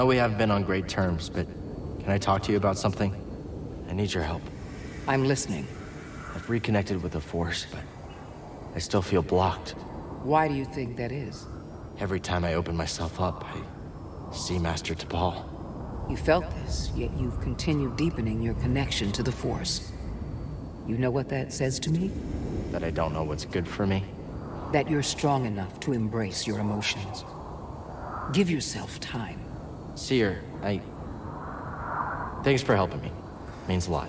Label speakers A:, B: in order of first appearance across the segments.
A: Know we haven't been on great terms, but can I talk to you about something? I need your help.
B: I'm listening.
A: I've reconnected with the Force, but I still feel blocked.
B: Why do you think that is?
A: Every time I open myself up, I see Master Tapal.
B: You felt this, yet you've continued deepening your connection to the Force. You know what that says to me?
A: That I don't know what's good for me.
B: That you're strong enough to embrace your emotions. Give yourself time.
A: Cere, I... Thanks for helping me. Means a lot.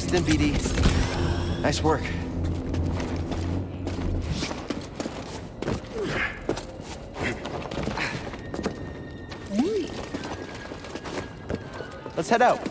A: A stim, BD. Nice work. Let's head out.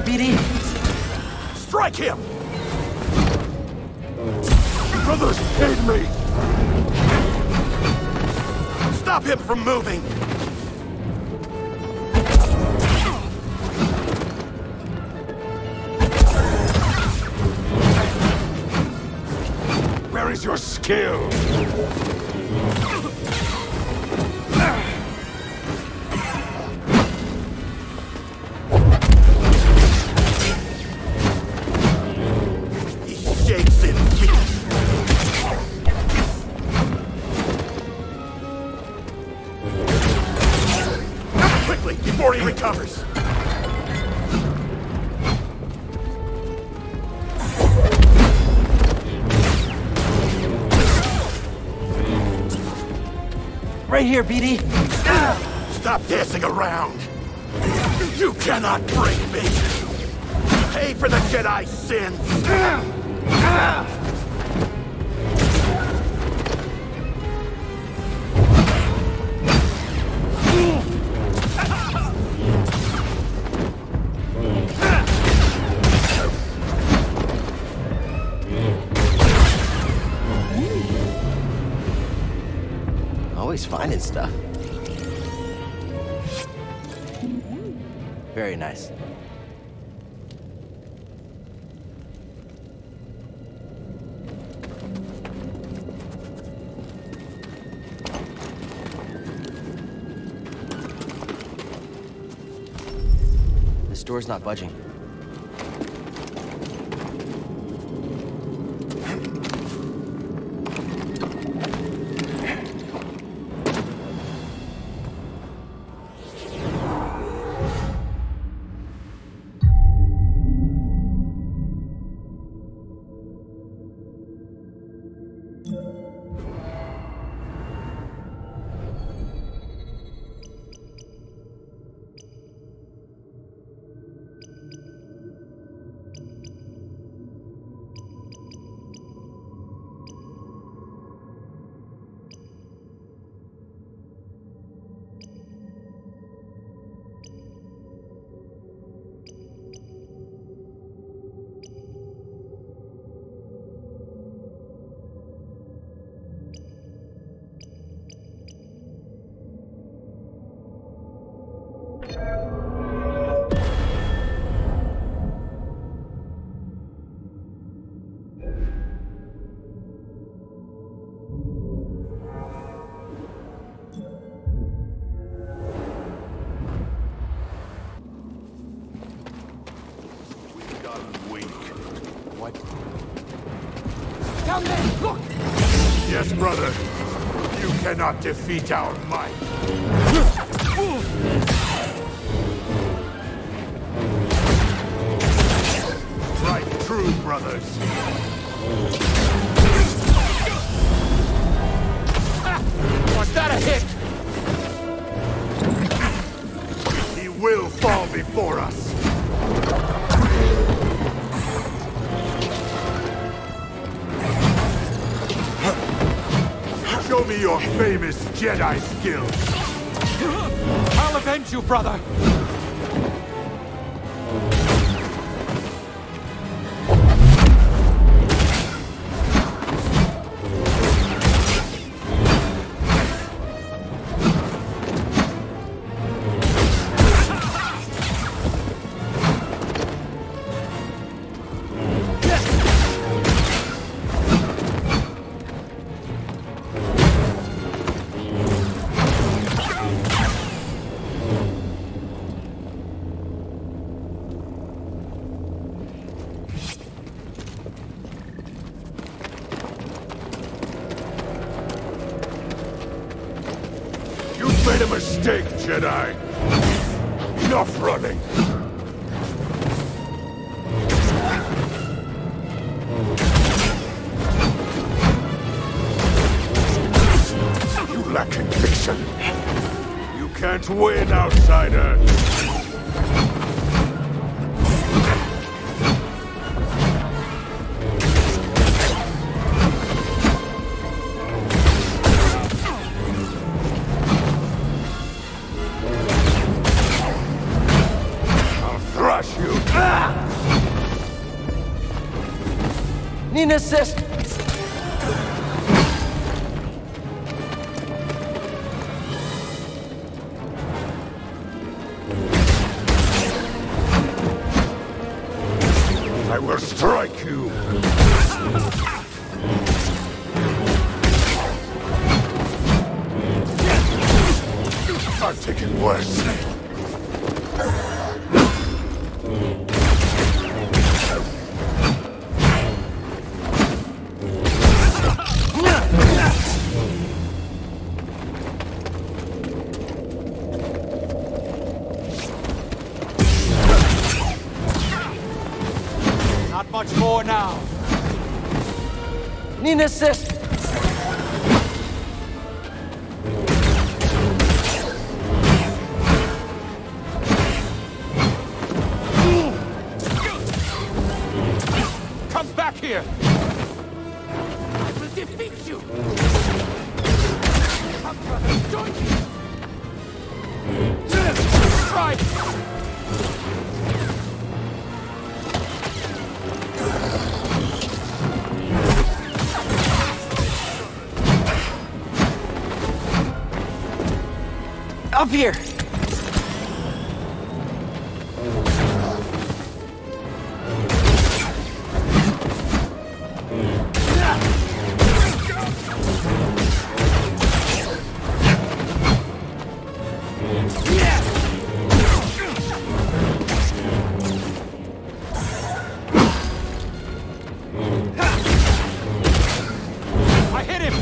A: Here, BD!
C: Strike him! Brothers, aid me! Stop him from moving! Where is your skill?
A: Here, BD!
C: Stop dancing around! You cannot break me! Pay for the Jedi sins!
A: good stuff. Very nice. The store's not budging.
D: defeat our might. Jedi skills.
C: I'll avenge you, brother.
A: is this assist. Up here!
D: I hit him!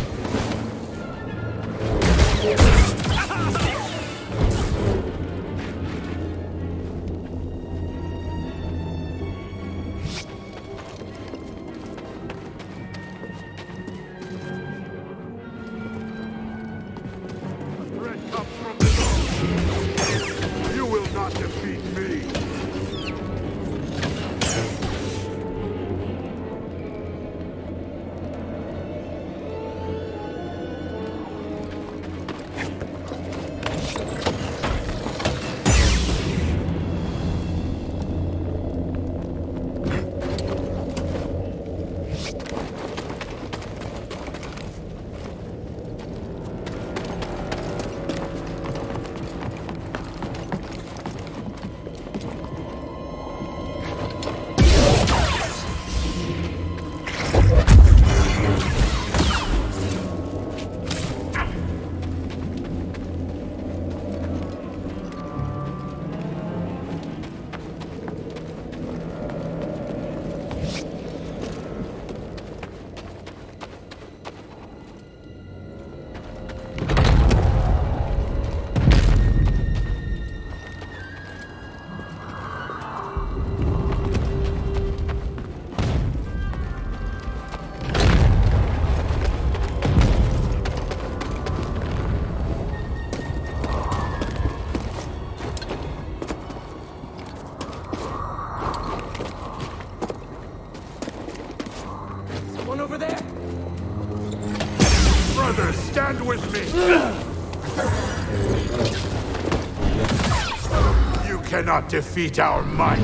C: Defeat our might.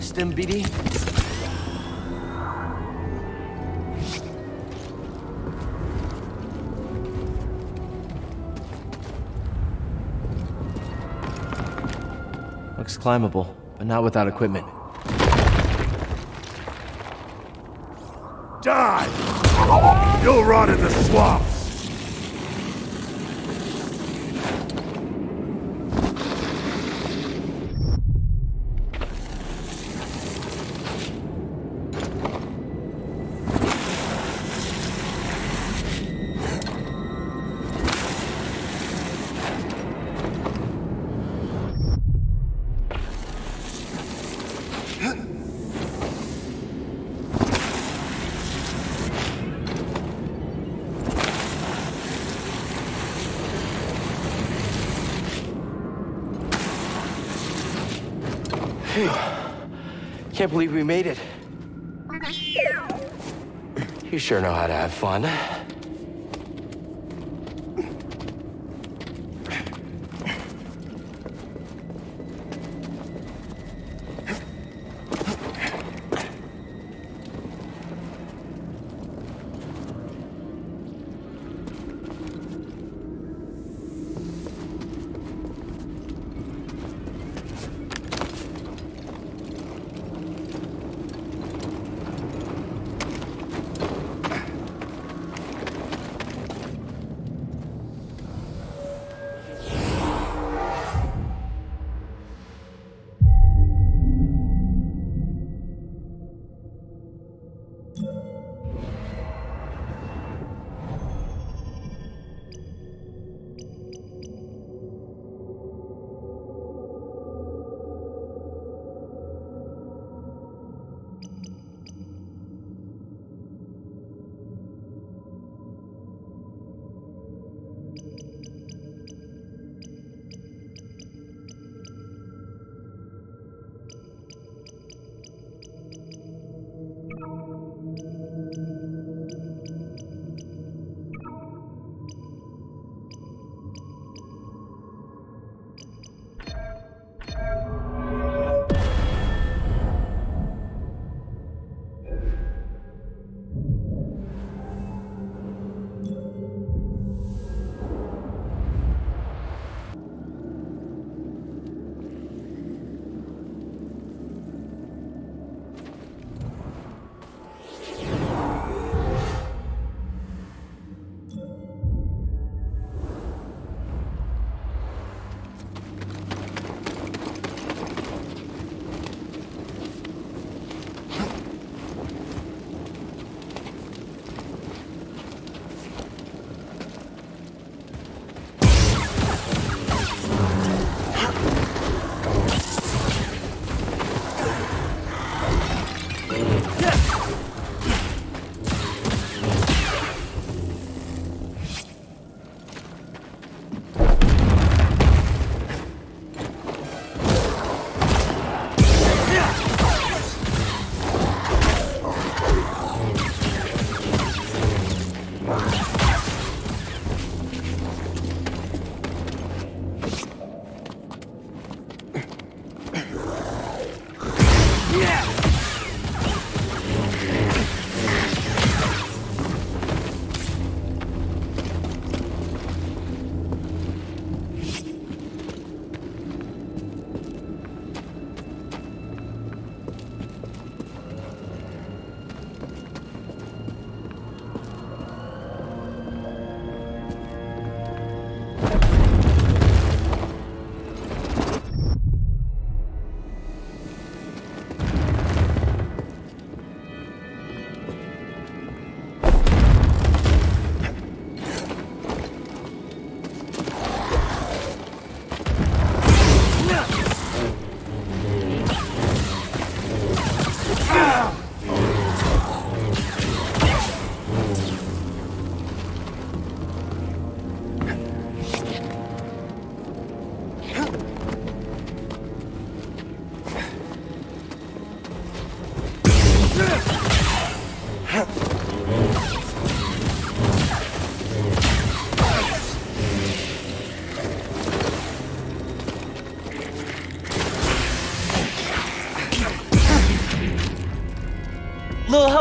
A: Stim BD? Looks climbable, but not without equipment.
C: Die! You'll rot in the swamps.
A: Can't believe we made it. You sure know how to have fun.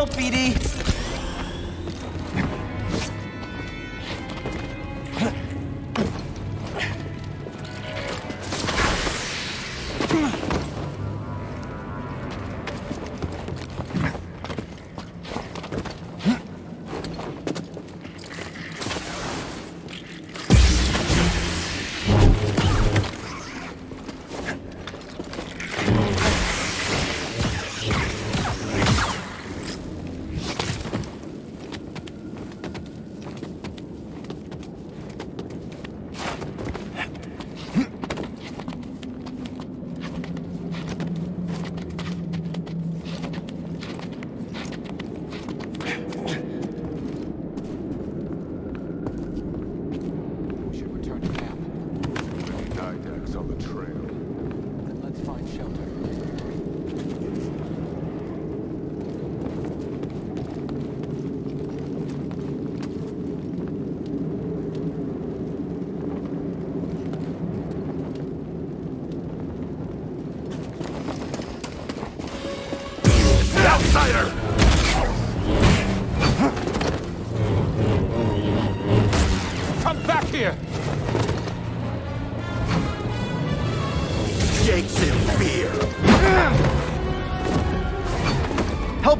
C: P D.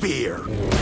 C: fear.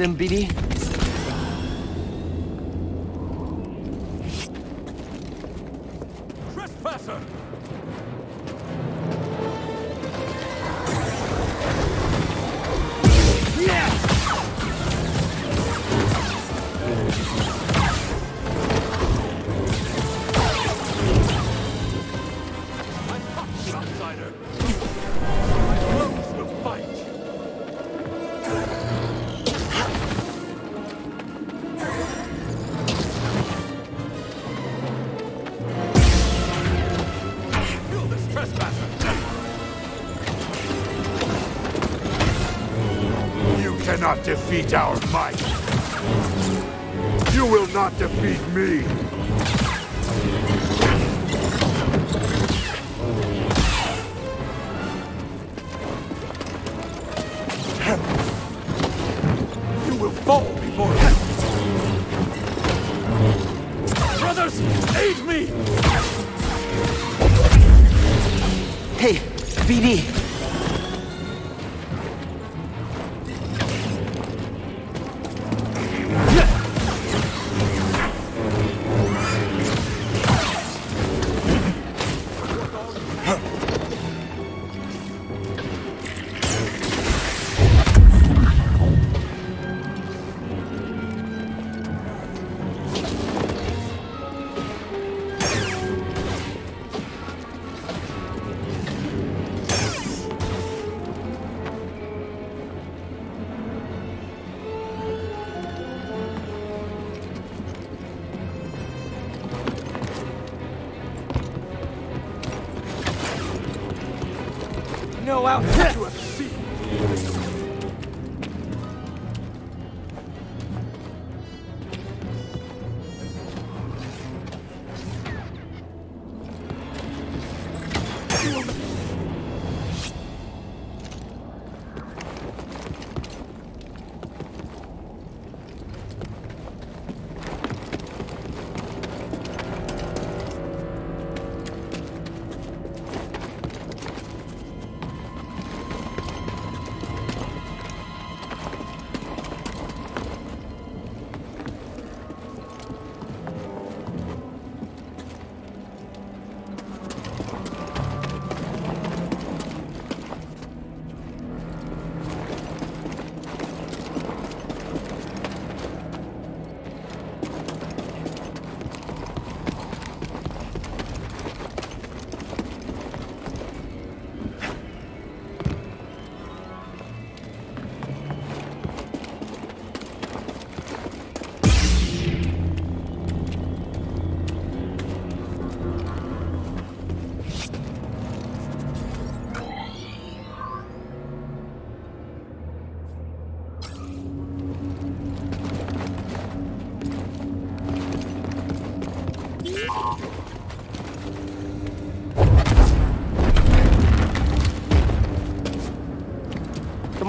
D: them, BD?
C: cannot defeat our might. You will not defeat me.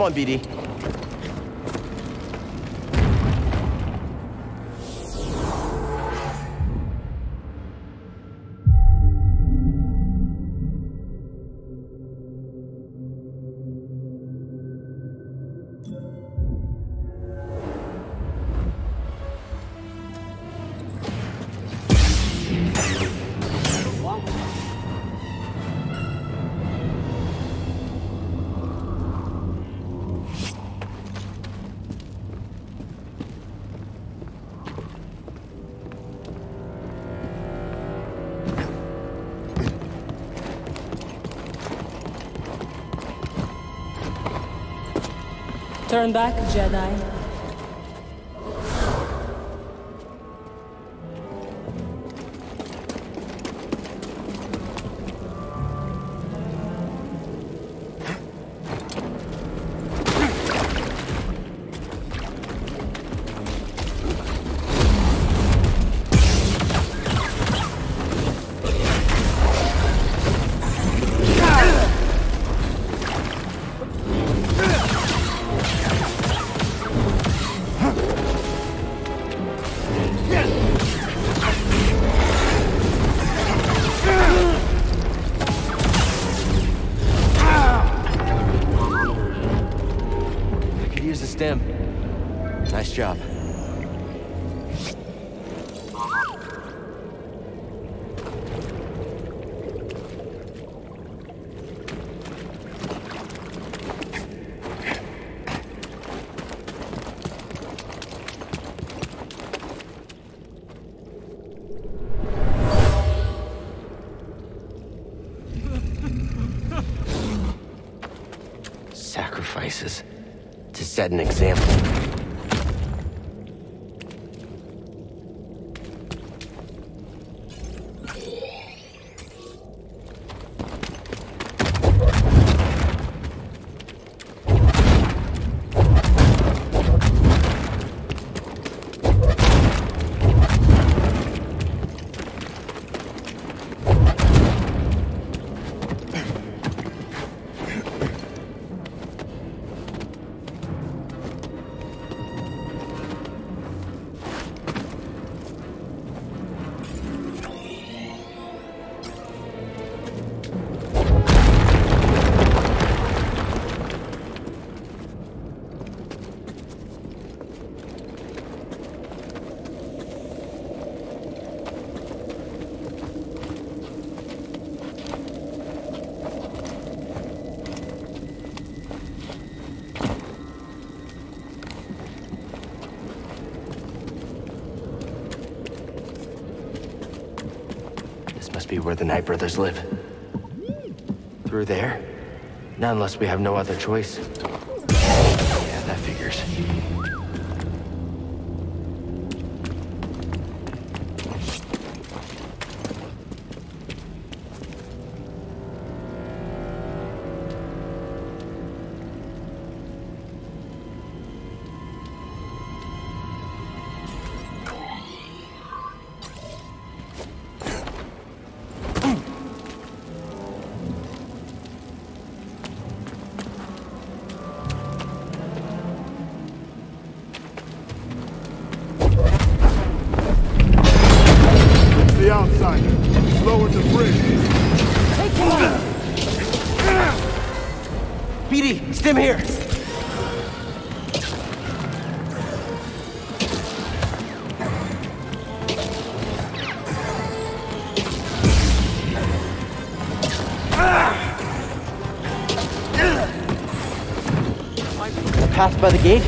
A: Come
E: Turn back, Jedi.
A: An example. The Nightbrothers live. Through there? Not unless we have no other choice.
F: By the gate?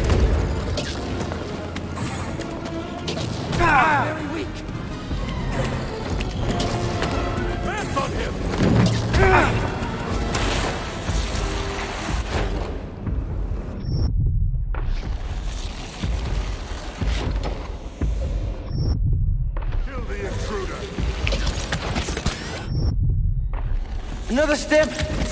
C: Very weak. Advance on him.
D: Kill.
F: Another stim?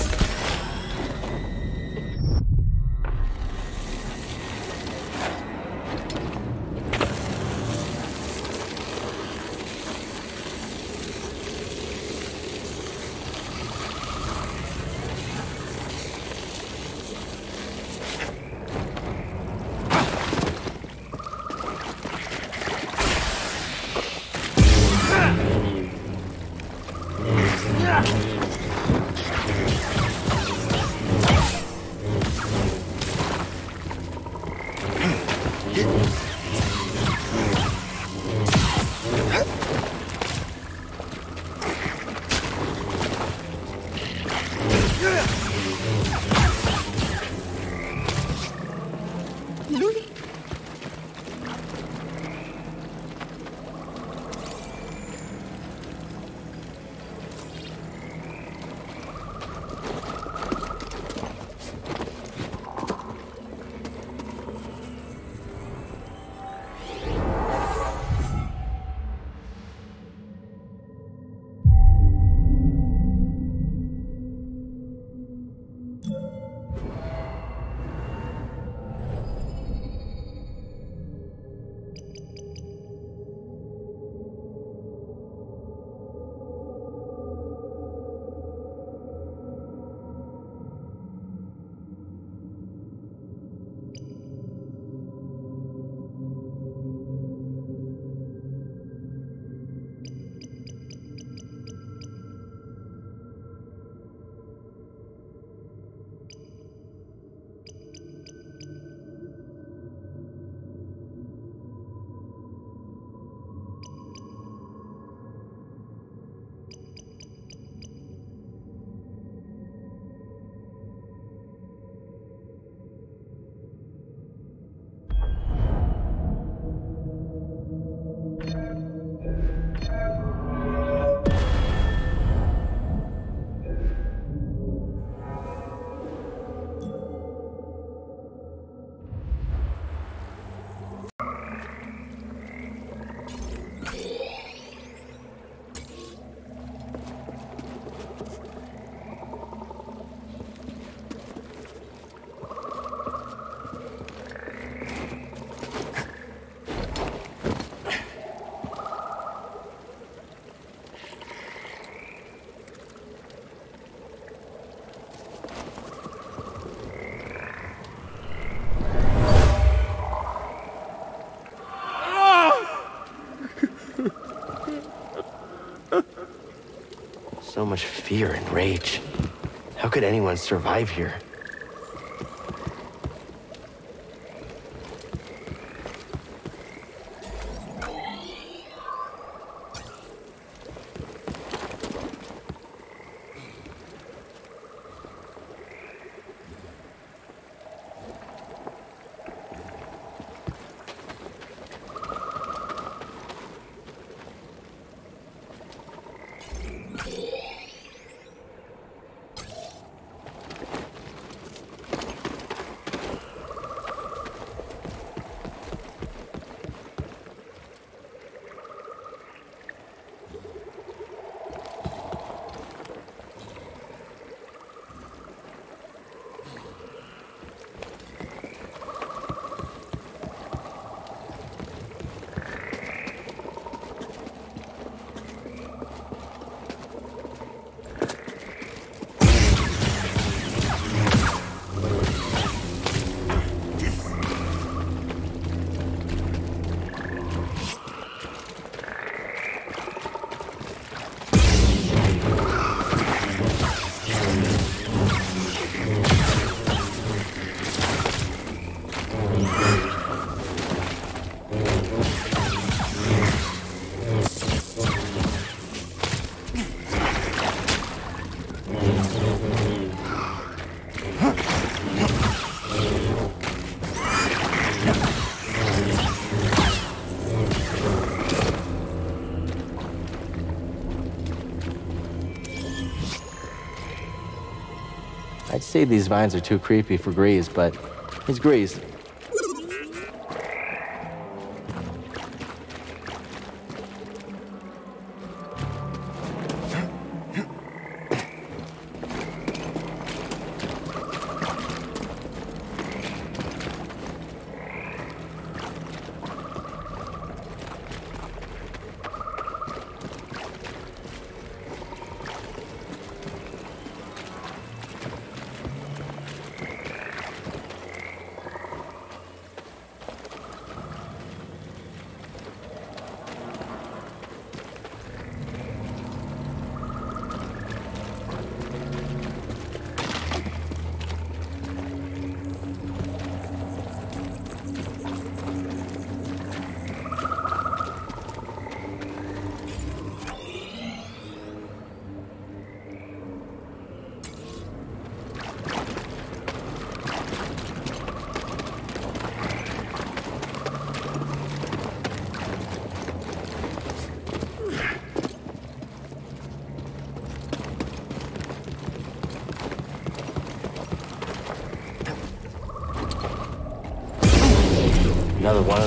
A: Fear and rage. How could anyone survive here? Say these vines are too creepy for Greez, but he's Greez.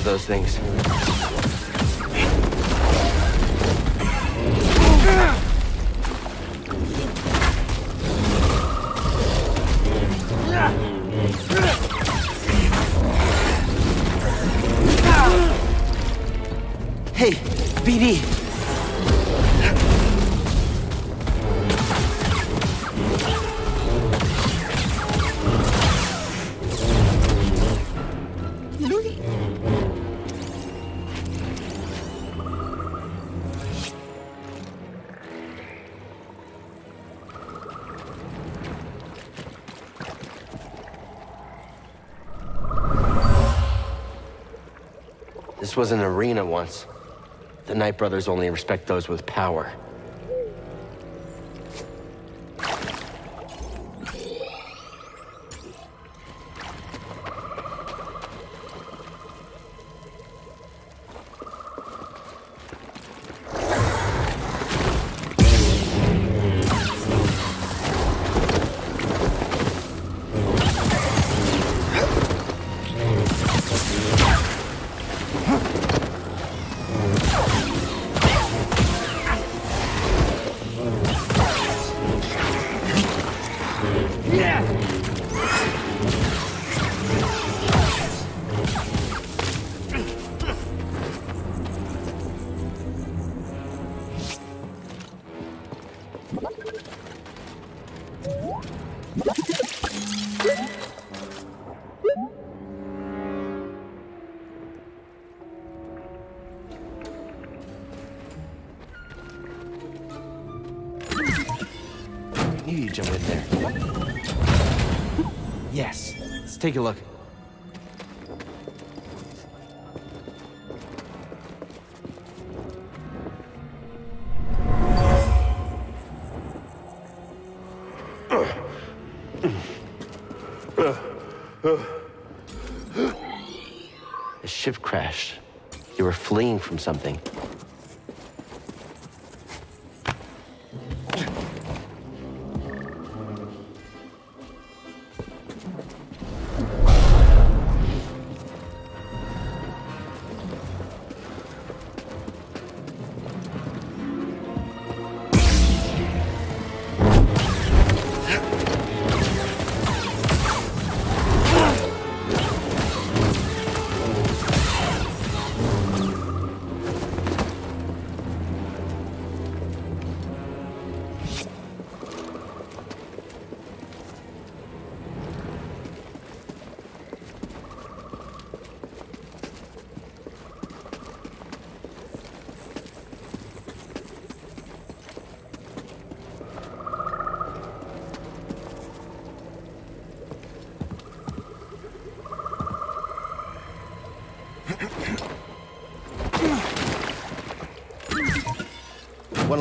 A: Those things. Was an arena once. The Nightbrothers only respect those with power. Take a look. The ship crashed. You were fleeing from something.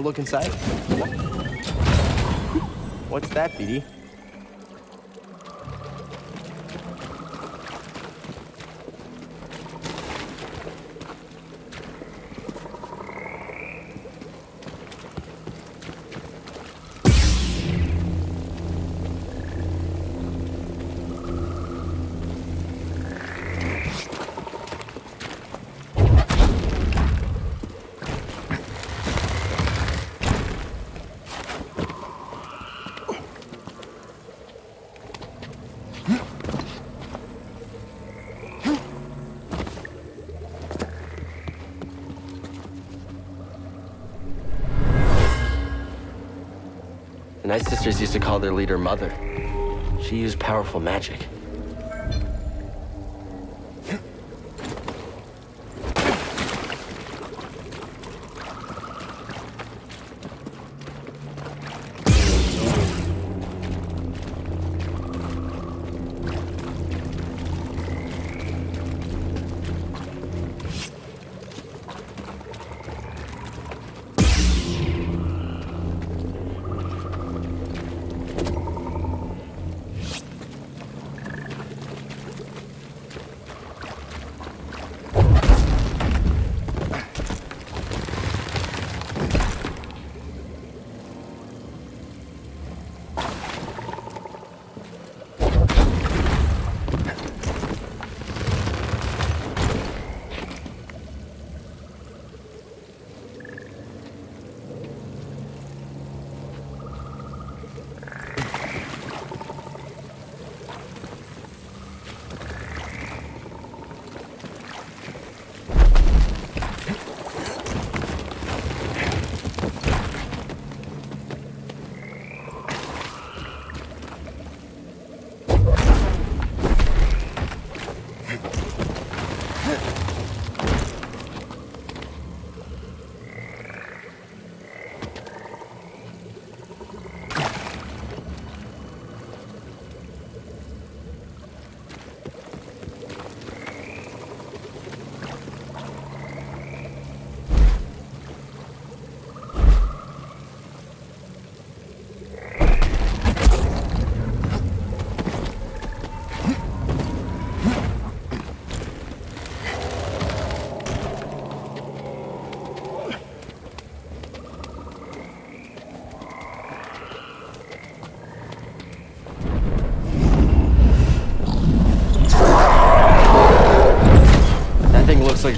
A: Look inside? What's that, BD? Night Sisters used to call their leader Mother. She used powerful magic.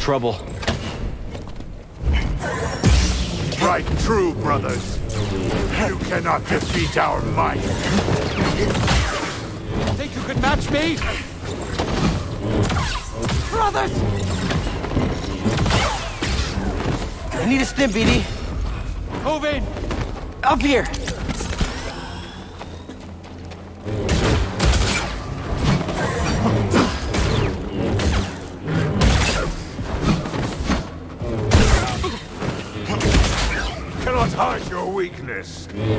A: Trouble.
C: Right true, brothers. You cannot defeat our might.
G: Think you could match me? Brothers!
D: I need a stim, BD.
G: Move in!
D: Up here.
C: Your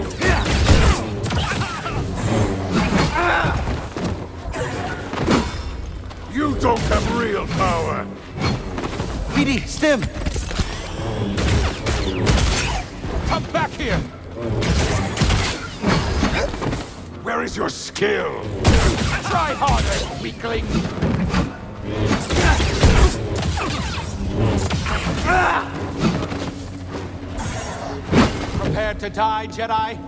G: Jedi?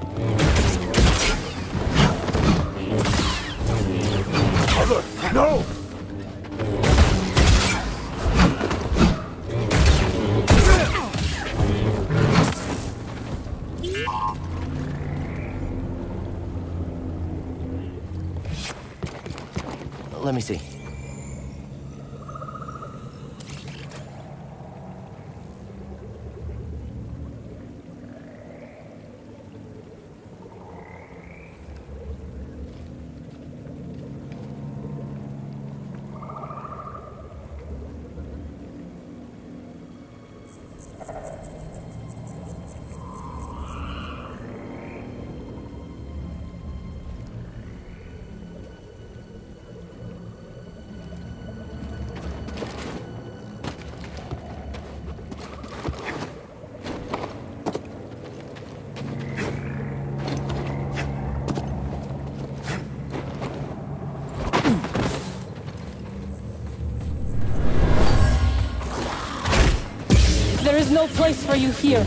E: Is no place for you here.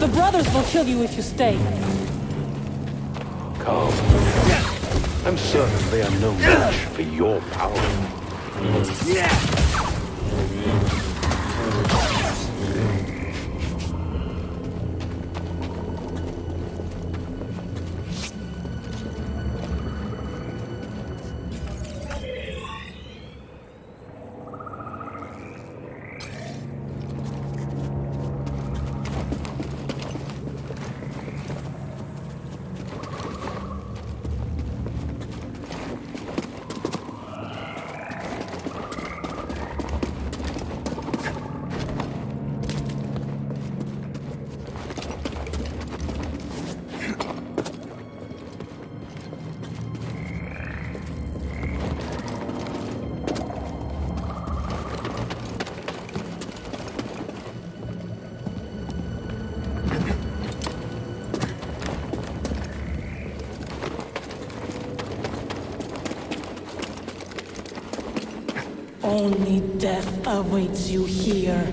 E: The brothers will kill you if you stay.
H: Come. I'm certain they are no match for your power.
E: Awaits you here.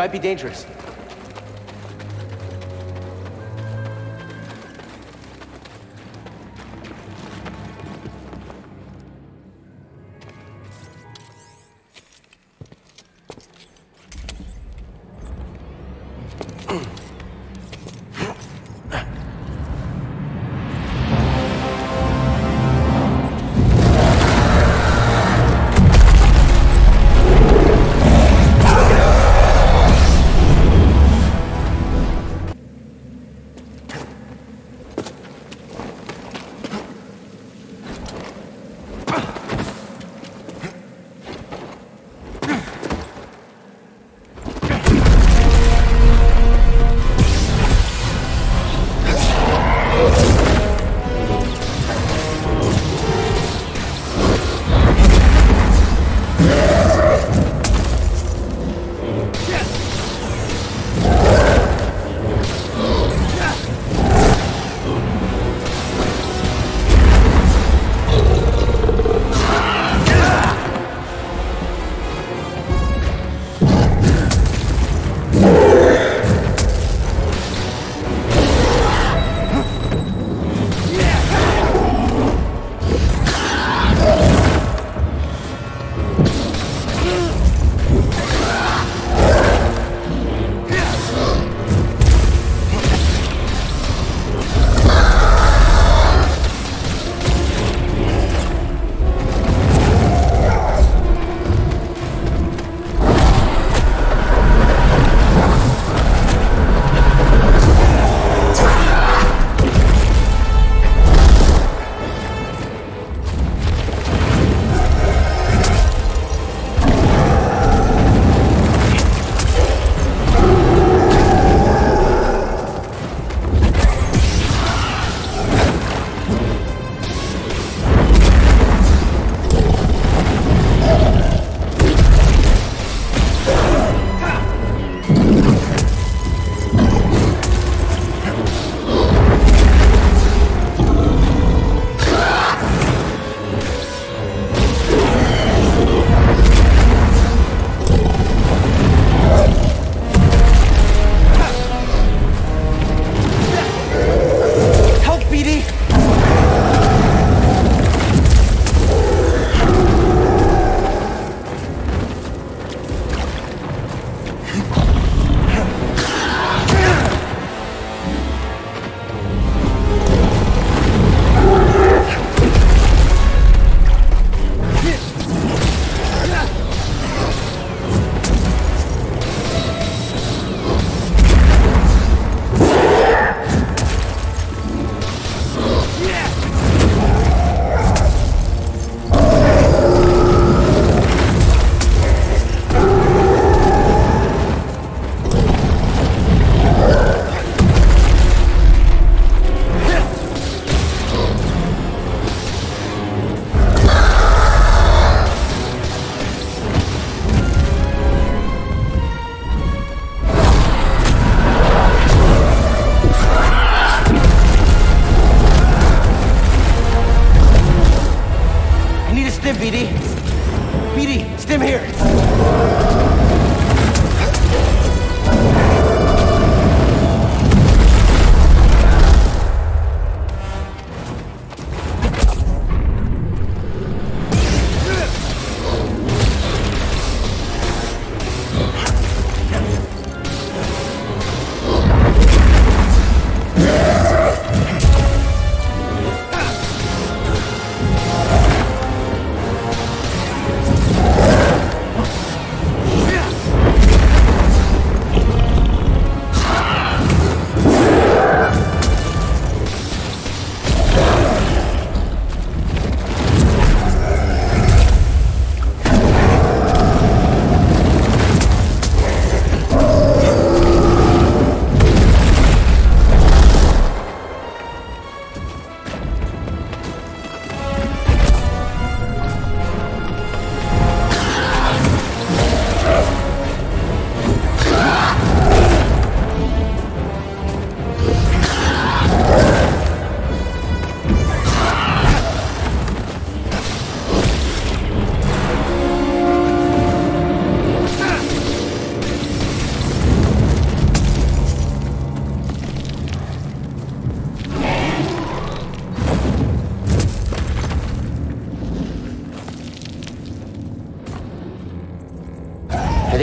A: Might be dangerous.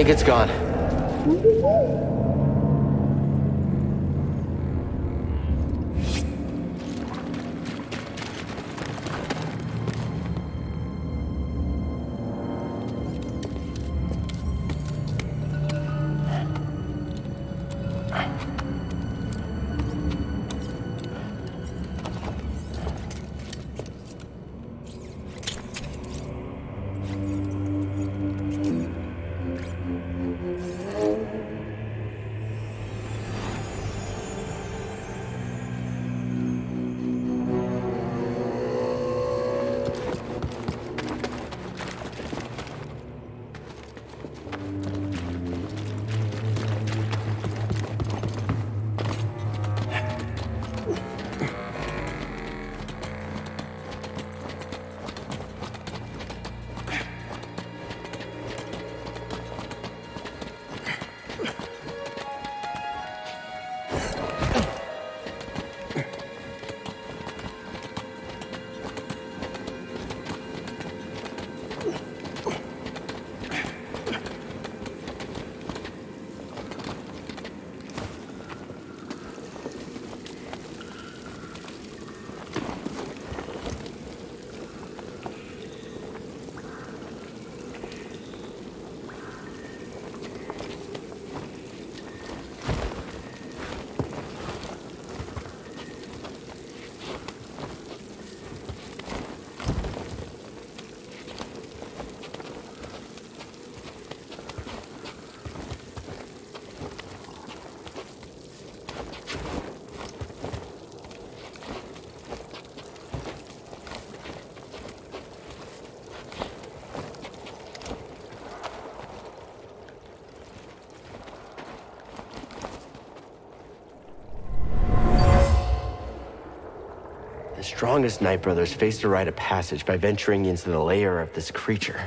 A: Think it's gone. Strongest Night Brothers faced a rite of passage by venturing into the lair of this creature.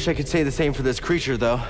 A: Wish I could say the same for this creature, though.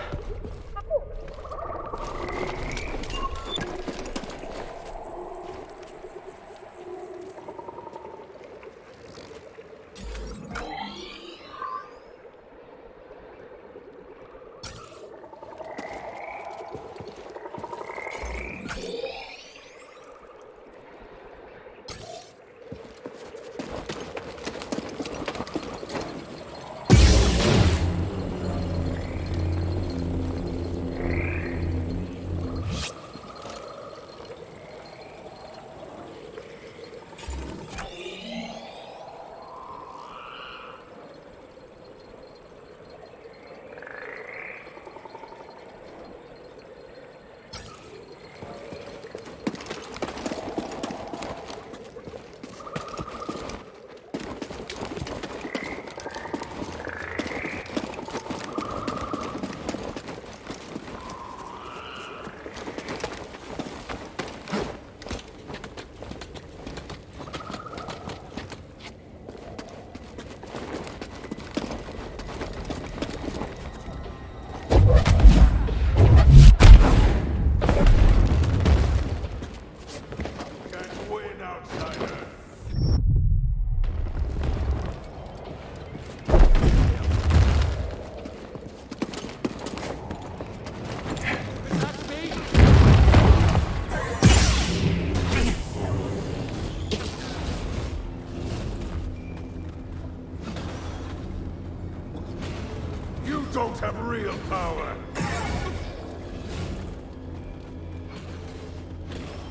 C: Power.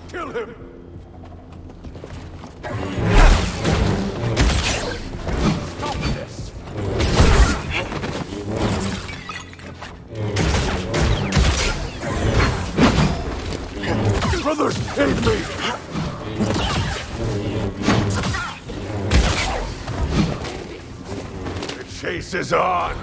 C: Kill him. Brothers, aid me! The chase is on!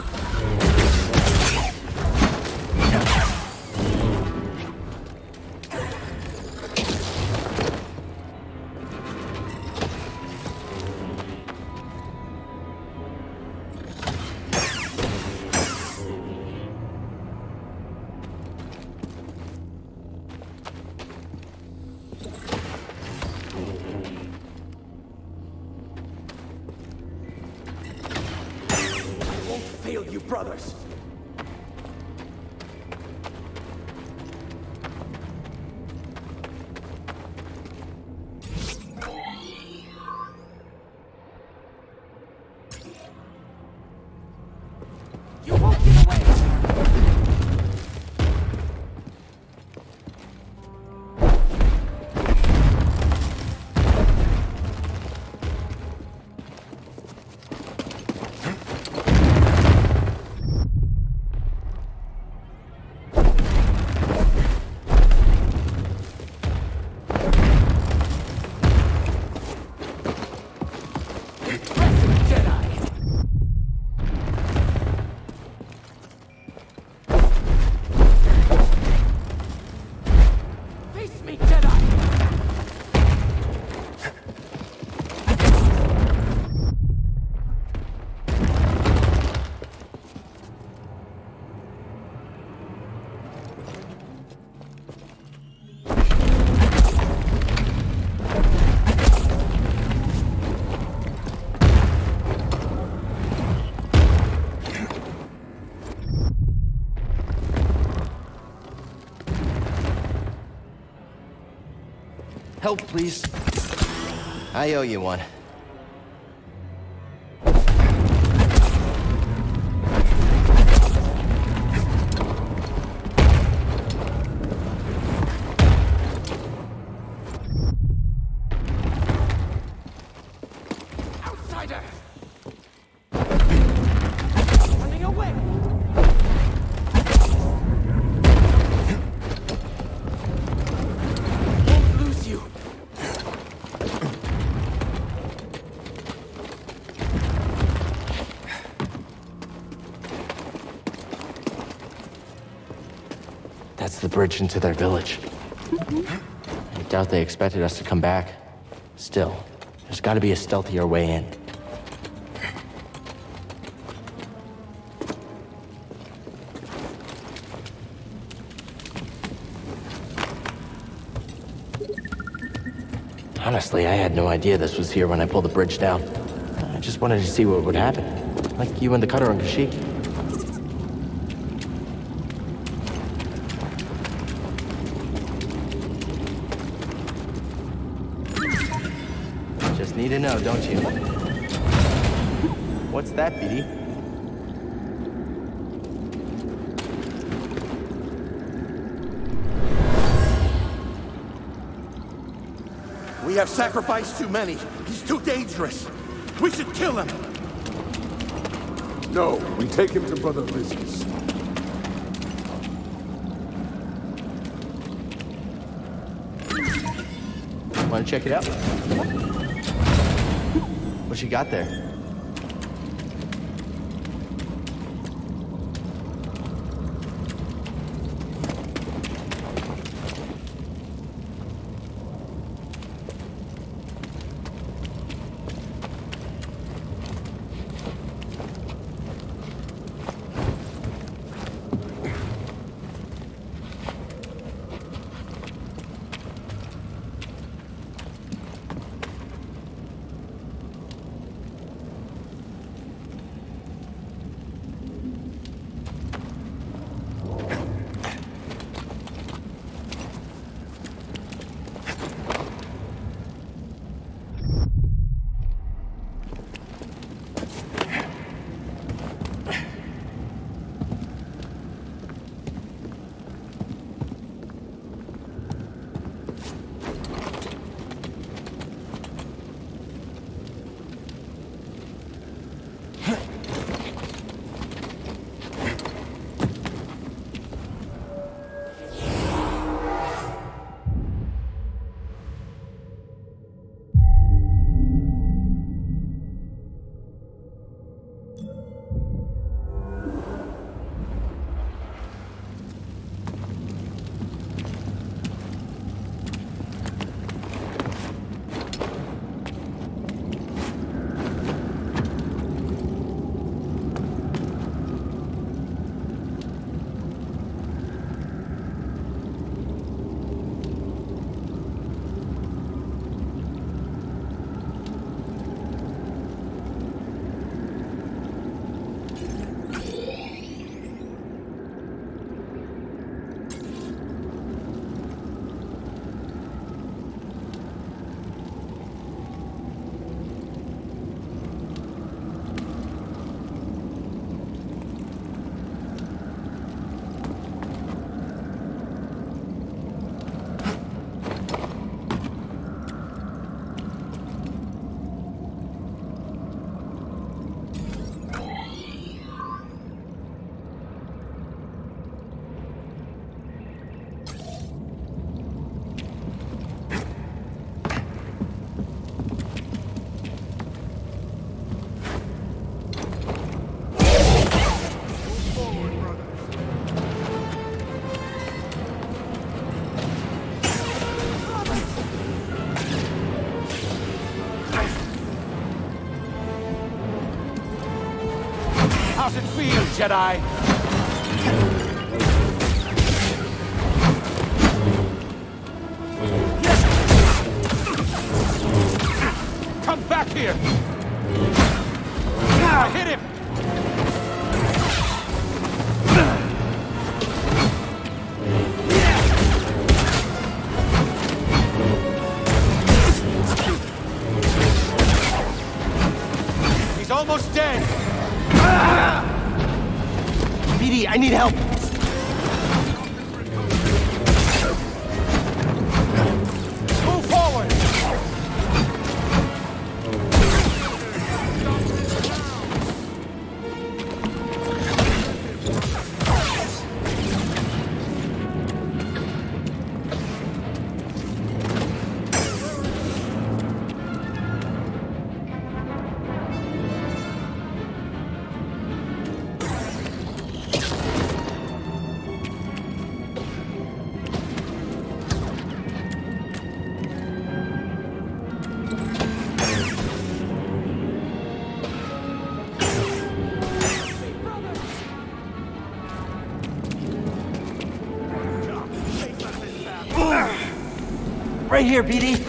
D: Help, please. I owe you one.
A: That's the bridge into their village. I doubt they expected us to come back. Still, there's gotta be a stealthier way in. Honestly, I had no idea this was here when I pulled the bridge down. I just wanted to see what would happen. Like you and the cutter on Kashyyyk.
C: We have sacrificed too many. He's too dangerous. We should kill him.
I: No, we take him to Brother Riz's.
A: Want to check it out? What you got there?
C: Jedi? Here, BD.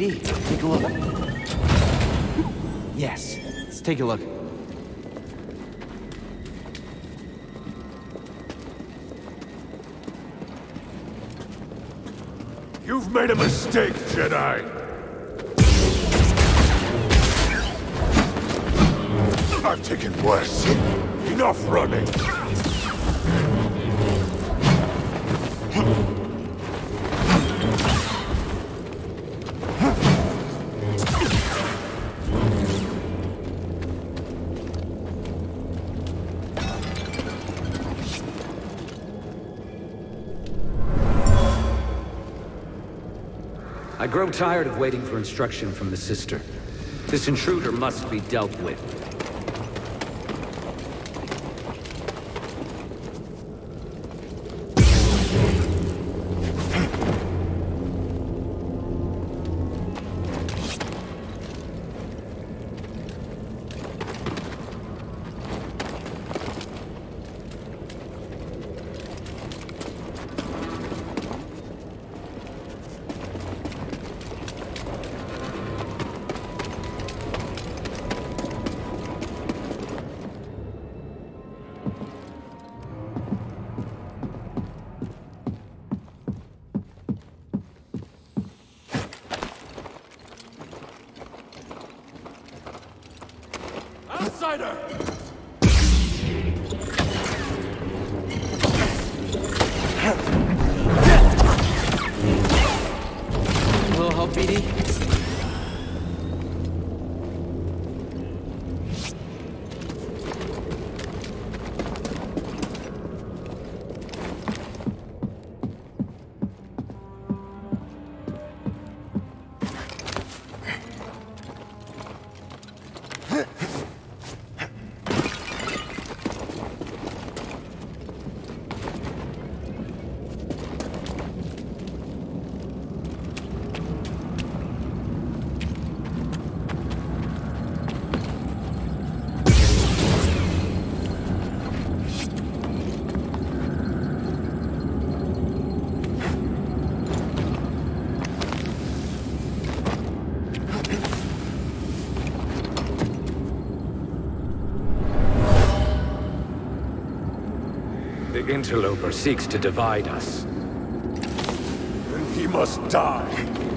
C: BD, take a look. Yes, let's take a look.
J: You've made a mistake, Jedi! I've taken worse. Enough running!
K: I grow tired of waiting for instruction from the sister. This intruder must be dealt with. The interloper seeks to divide us.
C: Then he must die.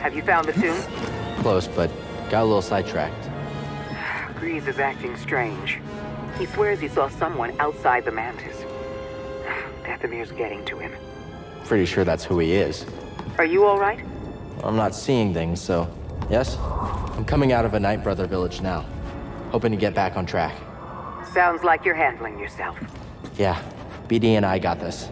B: Have you found the tomb?
A: Close, but got a little sidetracked.
B: Greez is acting strange. He swears he saw someone outside the Mantis. Dathomir's getting to him.
A: Pretty sure that's who he is.
B: Are you all right?
A: I'm not seeing things, so... Yes? I'm coming out of a Nightbrother village now. Hoping to get back on track.
B: Sounds like you're handling yourself.
A: Yeah, BD and I got this.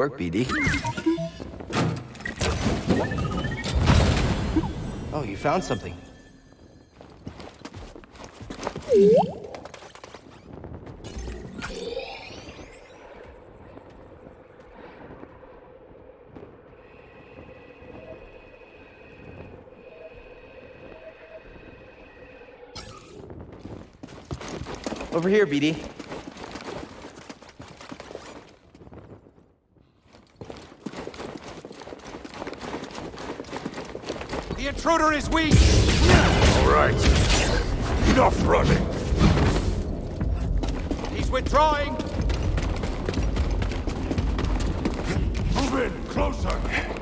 A: work, BD. Oh, you found something.
D: Over here, BD.
C: intruder is weak! All right. Enough running. He's withdrawing. Move in, closer.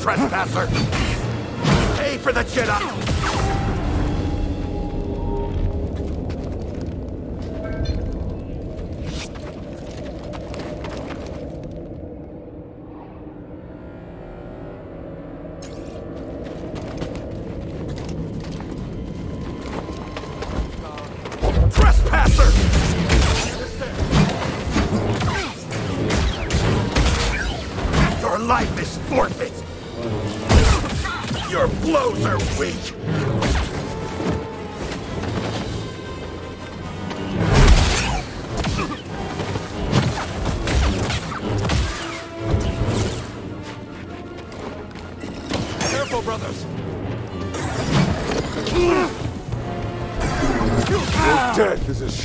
C: trespasser!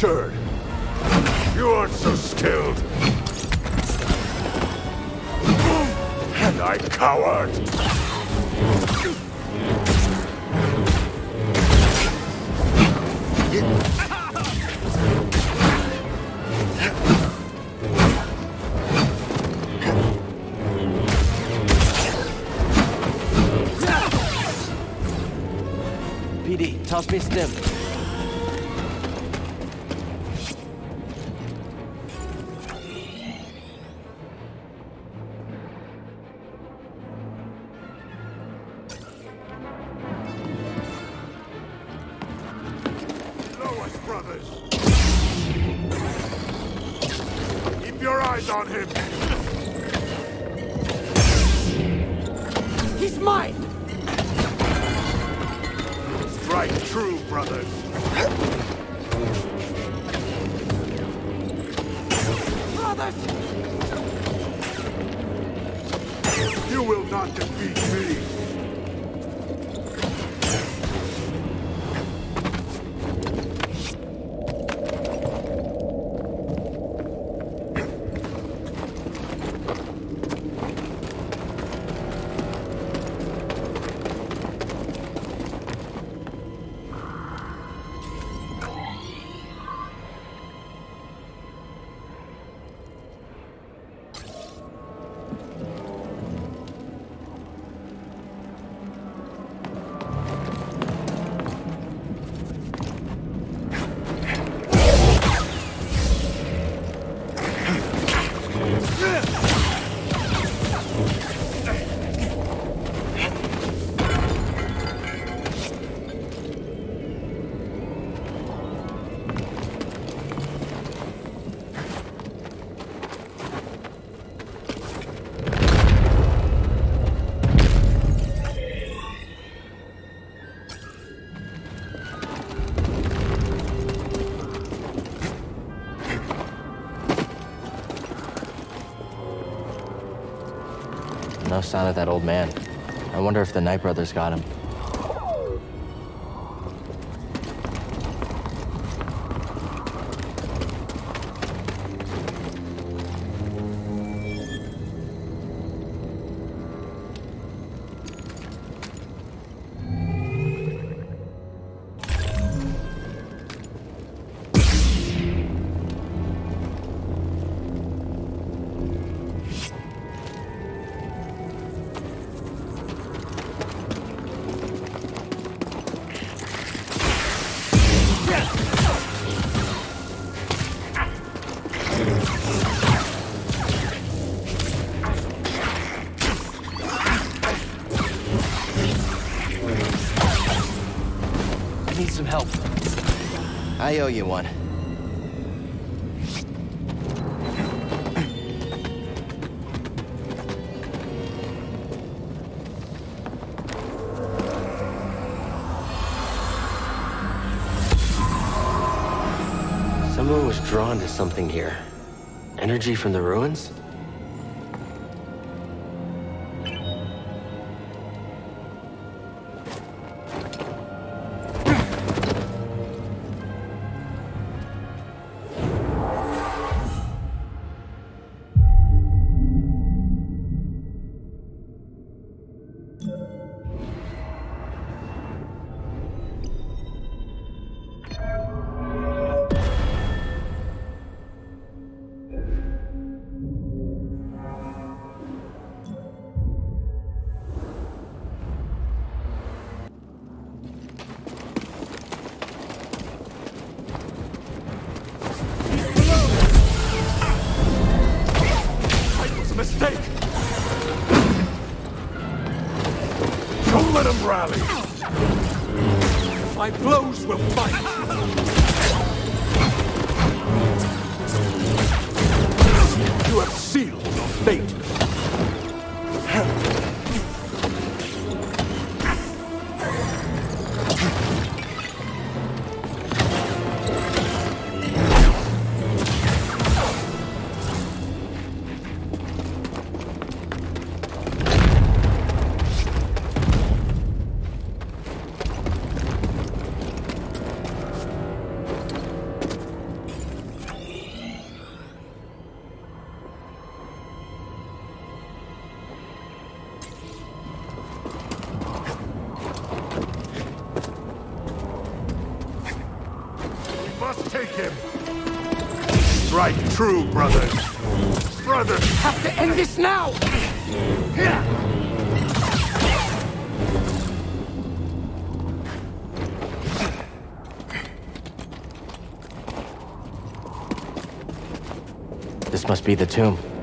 I: You aren't so skilled. I coward.
D: BD, toss me stim.
A: No sign of that old man. I wonder if the Nightbrothers got him. I owe you one. Someone was drawn to something here. Energy from the ruins?
C: Rally! My blows will bite!
A: The tomb.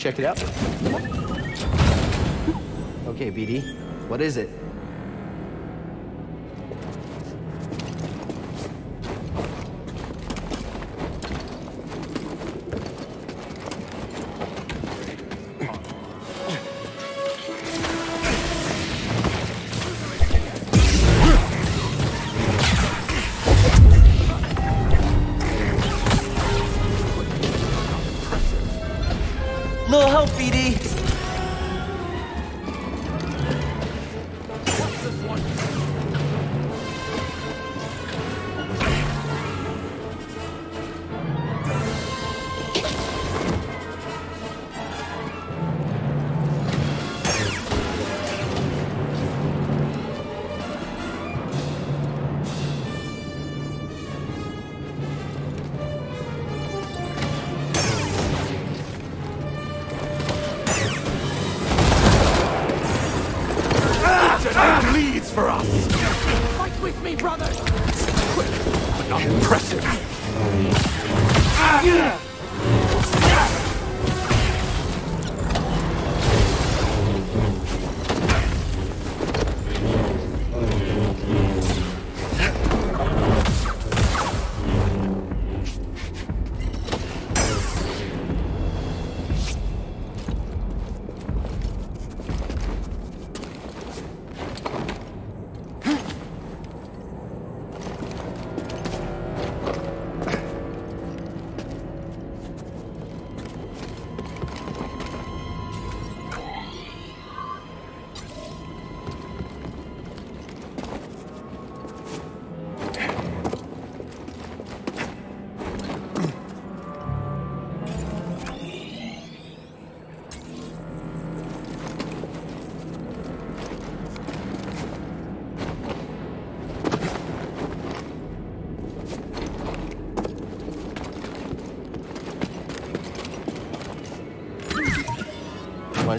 A: Check it out? Okay, BD. What is it?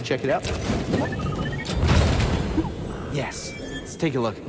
A: Check it out? Yes. Let's take a look.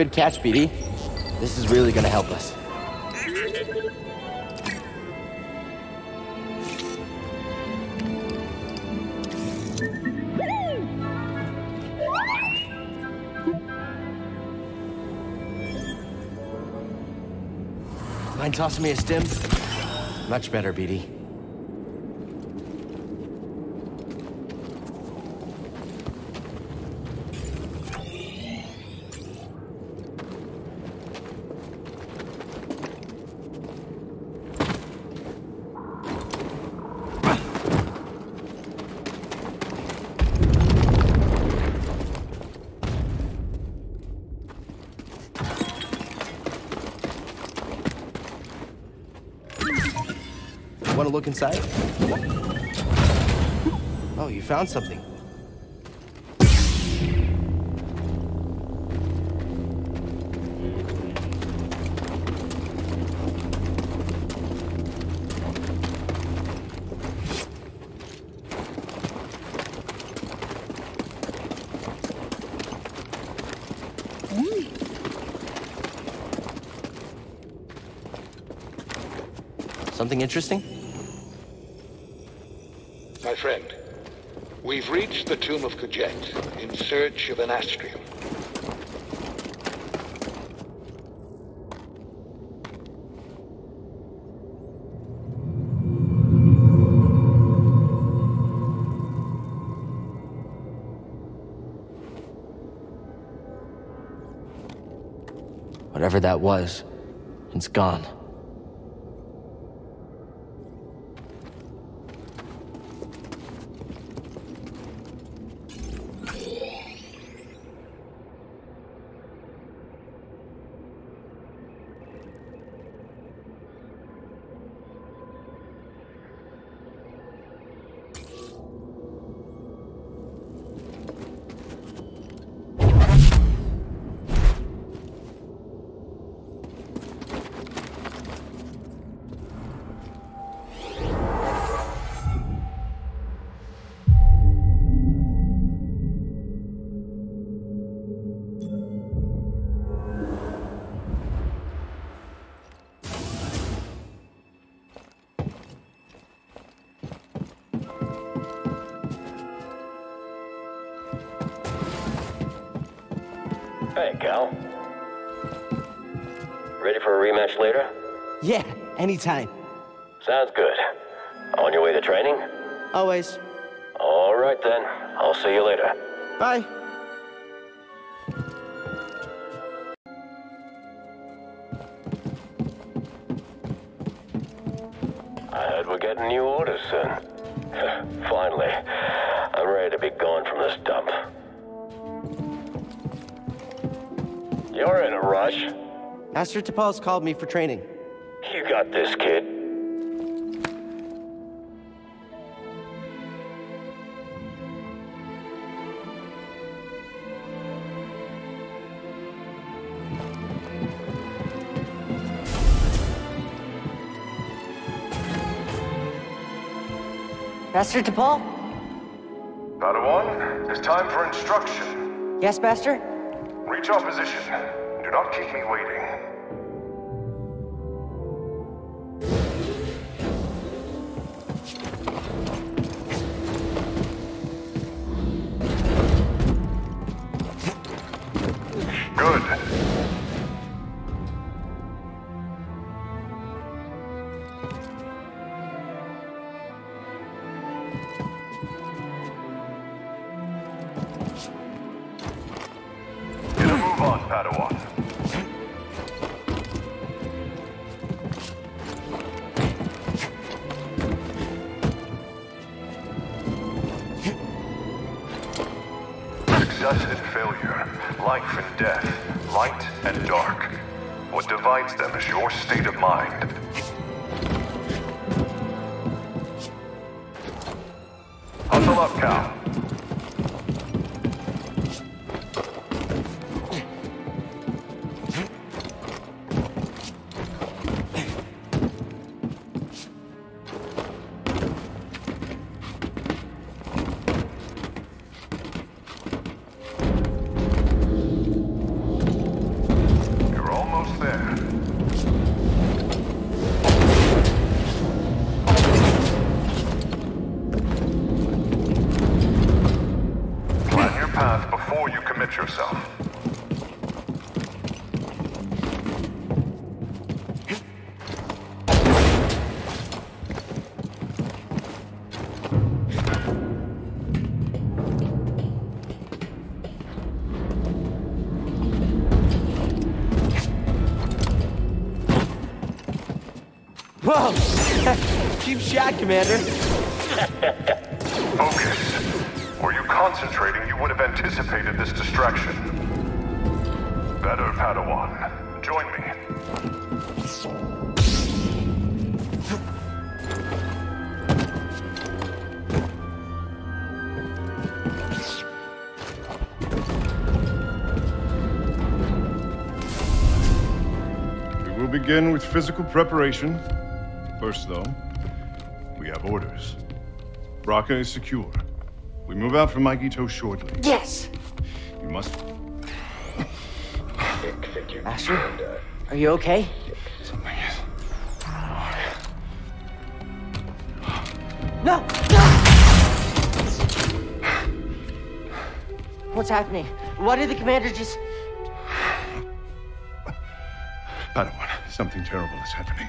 A: Good catch, BD. This is really gonna help us. Mind tossing me a stim? Much better, BD. Want to look inside? Oh, you found something. Something interesting?
H: My friend, we've reached the tomb of Kujet in search of an astrium.
L: Whatever that was, it's gone.
D: Anytime.
M: Sounds good. On your way to training?
D: Always.
M: All right then. I'll see you later.
D: Bye.
M: I heard we're getting new orders soon. Finally. I'm ready to be gone from this dump. You're in a rush.
D: Master Tapal's called me for training.
M: You got this, kid.
D: Master Tapal?
I: Padawan, it's time for instruction.
D: Yes, Master?
I: Reach our position. Do not keep me waiting. And dark. What divides them is your state of mind. Hustle up, Cal.
D: Cheap shot, Commander.
I: Focus. Were you concentrating, you would have anticipated this distraction. Better, Padawan. Join me.
N: We will begin with physical preparation. First, though, we have orders. Bracca is secure. We move out from Mygeeto shortly.
D: Yes!
N: You must.
D: Master, are you okay?
N: Something is.
D: No! No! What's happening? Why did the commander just...
N: Padawan, something terrible is happening.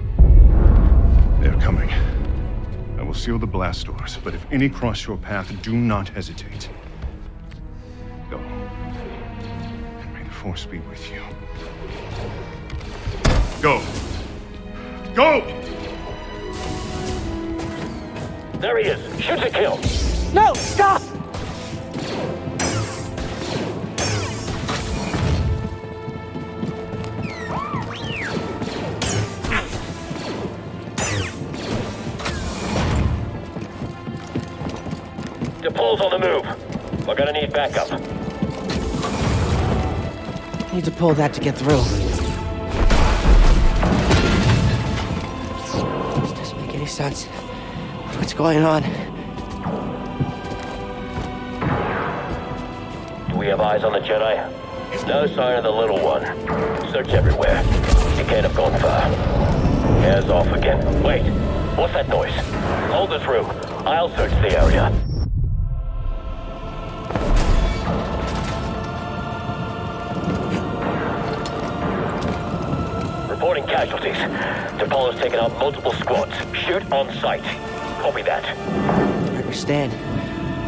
N: They're coming. I will seal the blast doors, but if any cross your path, do not hesitate. Go. And may the Force be with you. Go! Go!
M: There he is. Shoot to kill.
D: No! Stop!
M: On the move. We're gonna need backup.
A: Need to pull that to get through. This doesn't make any sense. What's going on?
M: Do we have eyes on the Jedi? No sign of the little one. Search everywhere. He can't have gone far. Hair's off again. Wait, what's that noise? Hold this room. I'll search the area. Casualties. Tapal's taken out multiple squads. Shoot on sight. Copy that.
A: I understand.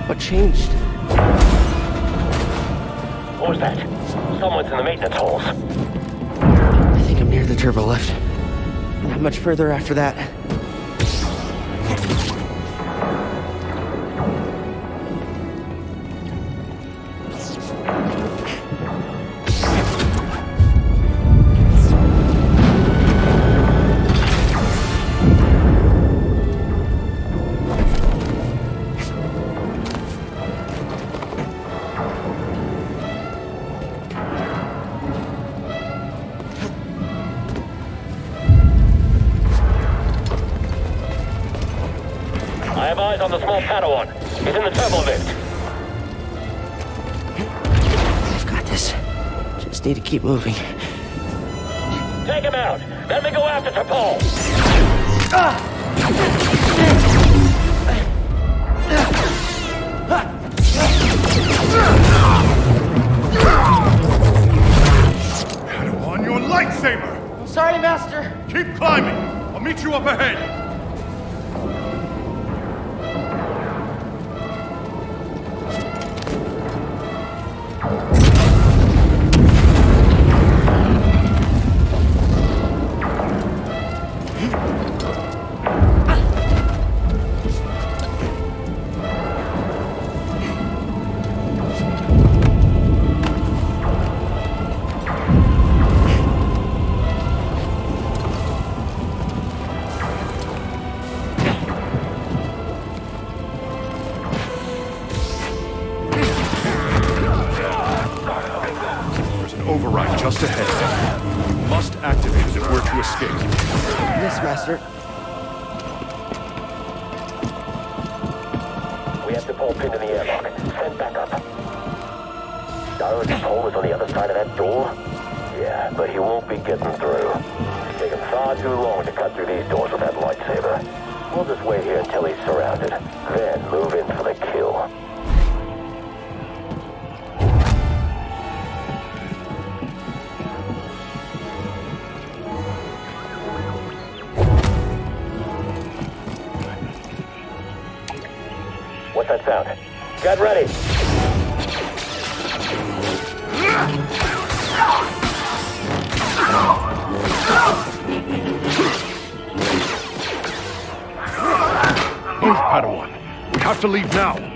A: What changed?
M: What was that? Someone's in the maintenance halls.
A: I think I'm near the turbo lift. Not much further after that. Keep moving.
M: Get ready!
N: Move, Padawan. We have to leave now.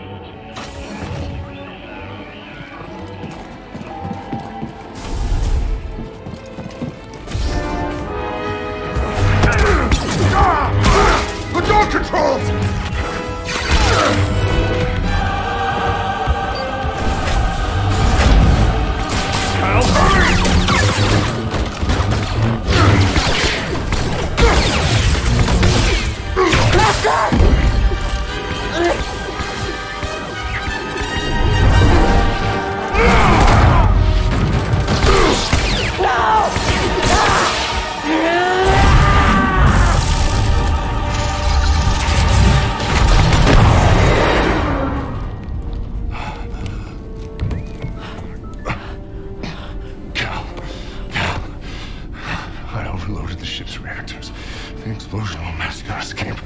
N: The explosion will mask our escape.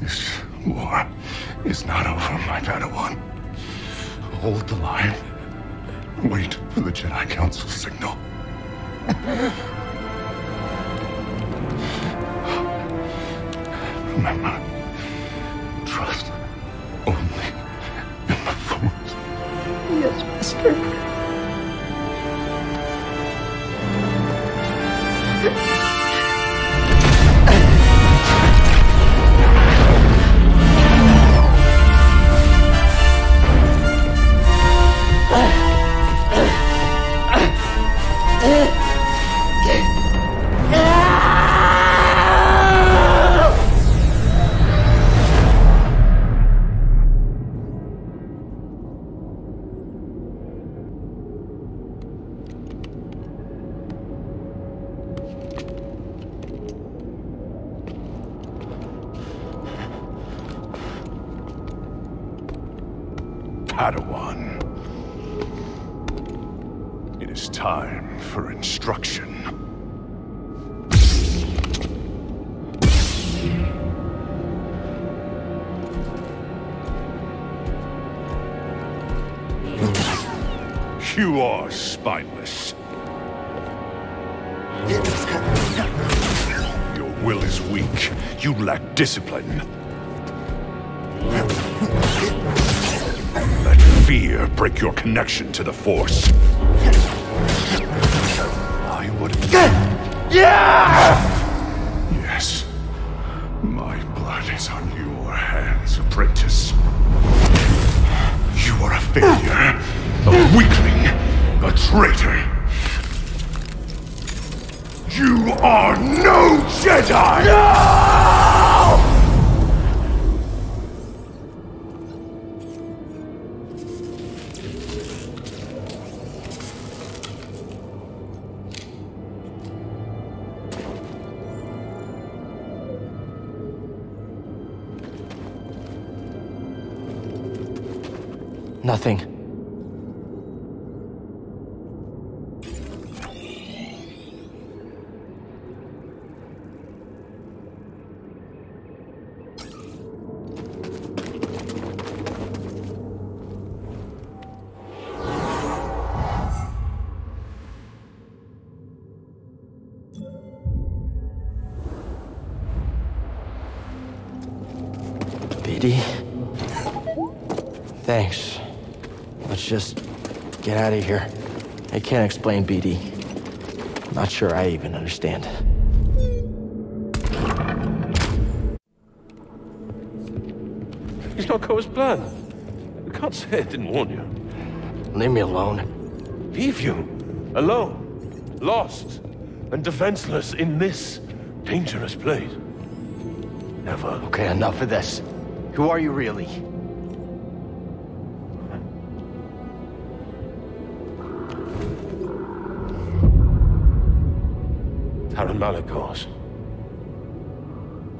N: This war is not over, my Padawan. Hold the line. Wait for the Jedi Council signal. Remember, trust only in the Force.
A: Yes, Master.
N: To the Force.
A: Can't explain BD. I'm Not sure I even understand.
C: It's not go as planned. You can't say I didn't warn you.
A: Leave me alone.
C: Leave you? Alone? Lost? And defenseless in this dangerous place? Never.
A: Okay, enough of this. Who are you really?
C: Taron Malicos.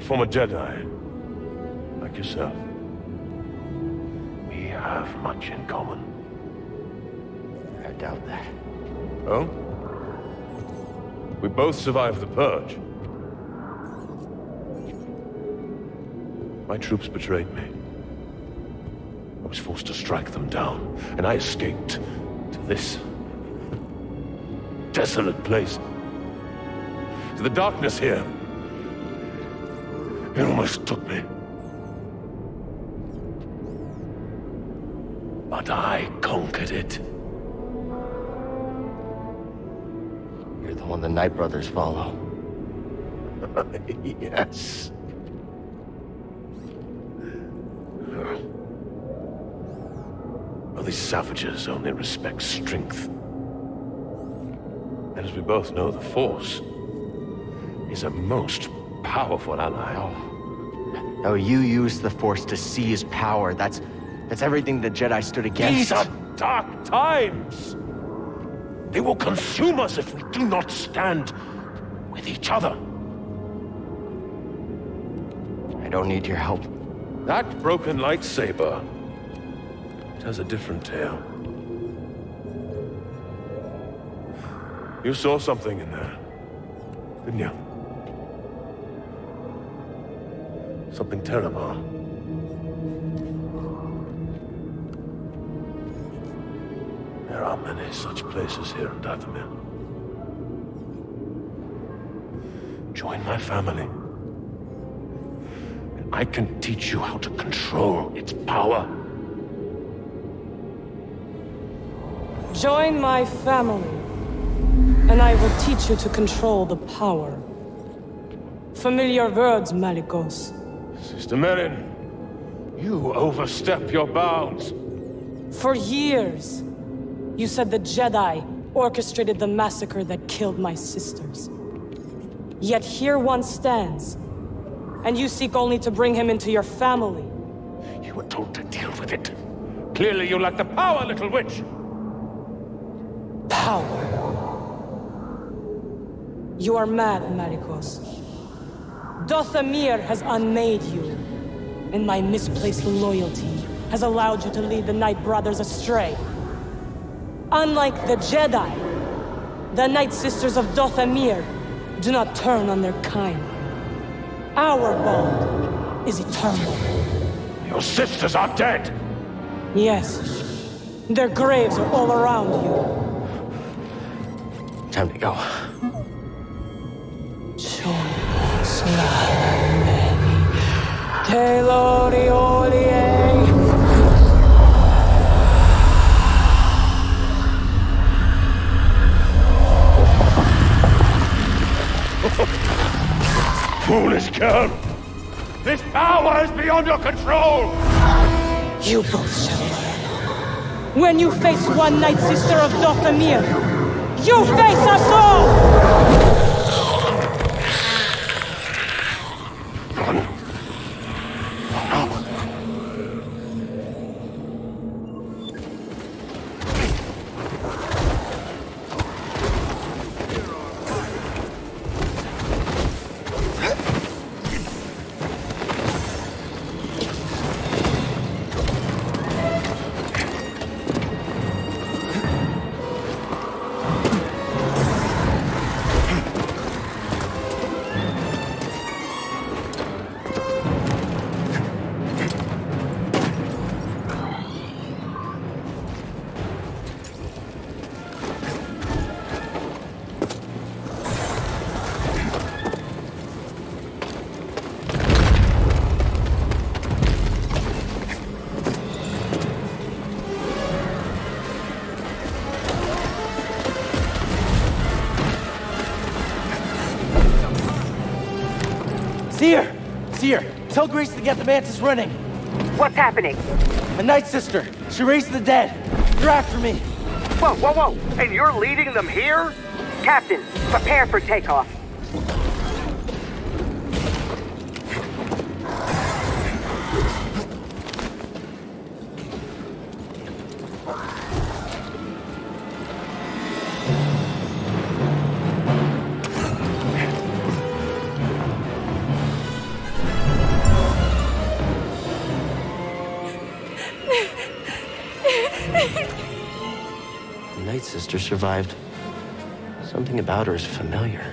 C: Former Jedi. Like yourself. We have much in common.
A: I doubt that.
C: Oh? We both survived the Purge. My troops betrayed me. I was forced to strike them down, and I escaped to this desolate place. To the darkness here. It almost took me. But I conquered it.
A: You're the one the Nightbrothers follow.
C: yes. Well, these savages only respect strength. And as we both know, the Force is a most powerful ally.
A: Oh. No, you use the Force to seize power. That's... that's everything the Jedi stood against.
C: These are dark times! They will consume us if we do not stand with each other.
A: I don't need your help.
C: That broken lightsaber tells a different tale. You saw something in there, didn't you? Something terrible. There are many such places here in Dathomir. Join my family. And I can teach you how to control its power.
E: Join my family, and I will teach you to control the power. Familiar words, Malicos.
C: Sister Merrin, you overstep your bounds.
E: For years, you said the Jedi orchestrated the massacre that killed my sisters. Yet here one stands, and you seek only to bring him into your family.
C: You were told to deal with it. Clearly you lack the power, little witch.
E: Power. You are mad, Malicos. Dathomir has unmade you, and my misplaced loyalty has allowed you to lead the Nightbrothers astray. Unlike the Jedi, the Night Sisters of Dathomir do not turn on their kind. Our bond is eternal.
C: Your sisters are dead!
E: Yes. Their graves are all around you.
A: Time to go.
C: Foolish girl! This power is beyond your control!
E: You both shall learn. When you face one Night Sister of Dathomir, you face us all!
D: Tell Greez to get the Mantis running!
B: What's happening?
D: A Night Sister! She raised the dead! They're after me!
B: Whoa, whoa, whoa! And you're leading them here? Captain, prepare for takeoff.
A: Survived. Something about her is familiar.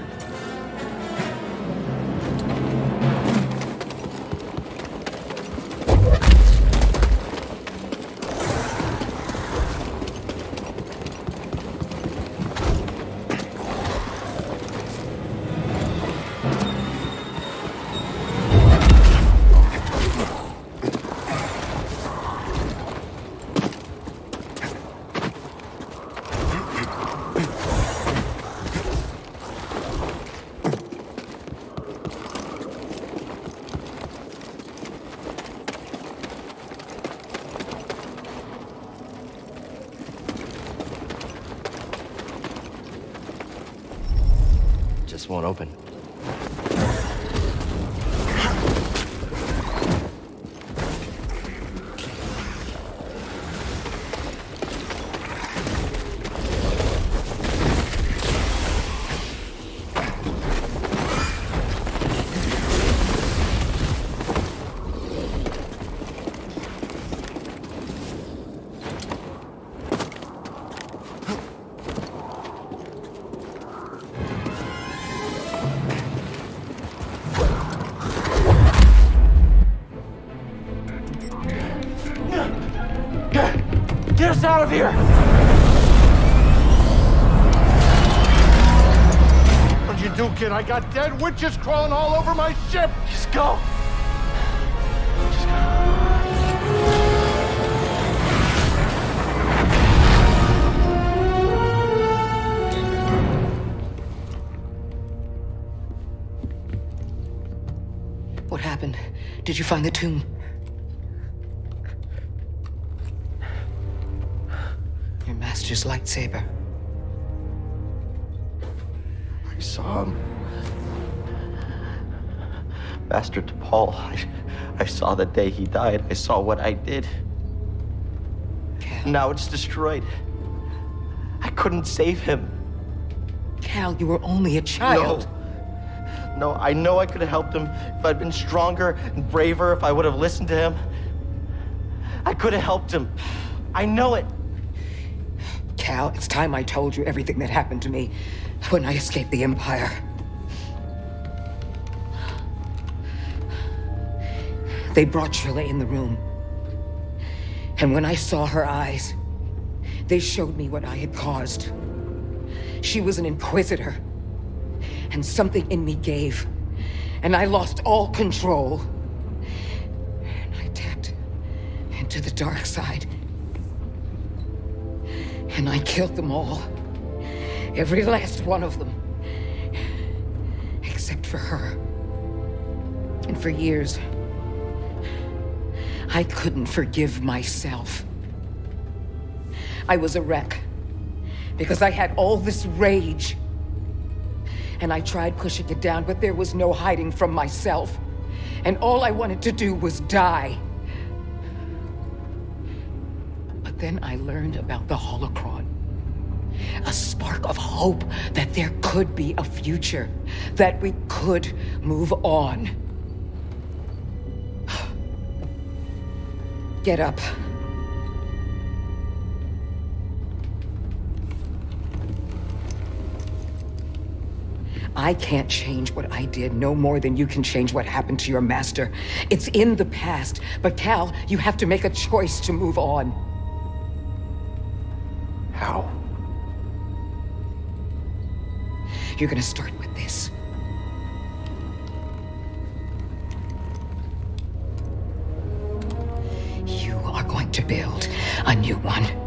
C: Got dead witches crawling all over my ship!
D: Just go!
B: What happened? Did you find the tomb? Your master's lightsaber.
A: Master Paul. I, I saw the day he died. I saw what I did. Now it's destroyed. I couldn't save him.
B: Cal, you were only a child.
A: No. No, I know I could have helped him if I'd been stronger and braver, if I would have listened to him.
D: I could have helped him. I know it.
B: Cal, it's time I told you everything that happened to me when I escaped the Empire. They brought Trilla in the room. And when I saw her eyes, they showed me what I had caused. She was an inquisitor. And something in me gave. And I lost all control. And I tapped into the dark side. And I killed them all. Every last one of them. Except for her. And for years, I couldn't forgive myself. I was a wreck. Because I had all this rage. And I tried pushing it down, but there was no hiding from myself. And all I wanted to do was die. But then I learned about the holocron. A spark of hope that there could be a future. That we could move on. Get up. I can't change what I did no more than you can change what happened to your master. It's in the past. But Cal, you have to make a choice to move on.
A: How?
B: You're gonna start with this. To build a new one.